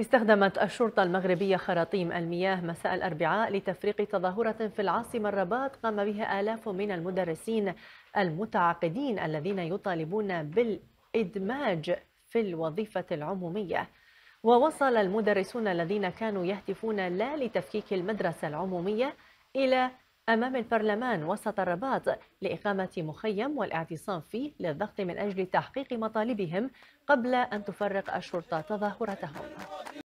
استخدمت الشرطة المغربية خراطيم المياه مساء الأربعاء لتفريق تظاهرة في العاصمة الرباط قام بها آلاف من المدرسين المتعاقدين الذين يطالبون بالإدماج في الوظيفة العمومية. ووصل المدرسون الذين كانوا يهتفون لا لتفكيك المدرسة العمومية إلى أمام البرلمان وسط الرباط لإقامة مخيم والاعتصام فيه للضغط من أجل تحقيق مطالبهم قبل أن تفرق الشرطة تظاهرتهم.